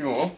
Ja.